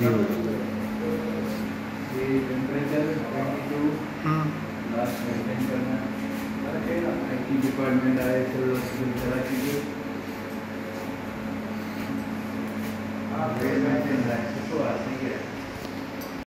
View ये temperature twenty करना। Department आए तो है